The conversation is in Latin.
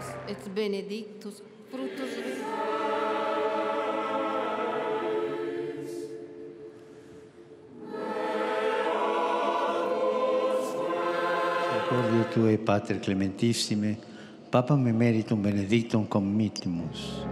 Sanctus et benedictus fructus ventris misericordia Tue, Pater clementissime, Papa memeritum benedictum committimus.